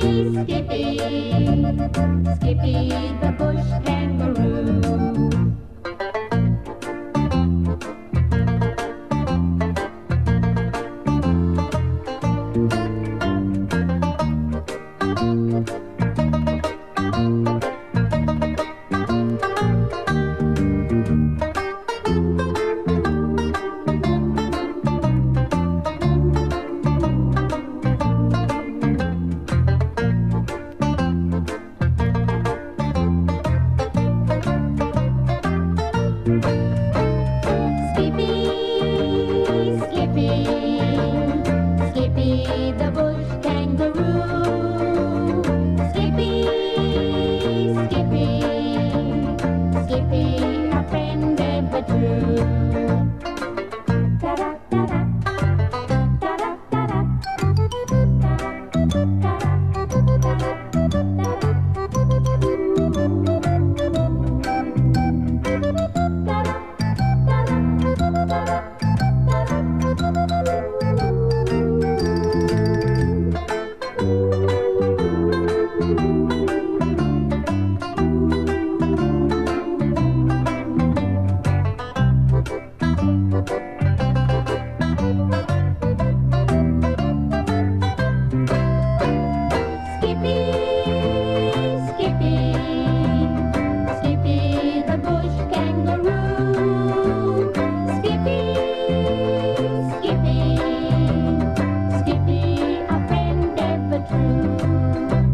Skippy, Skippy the bush kangaroo. you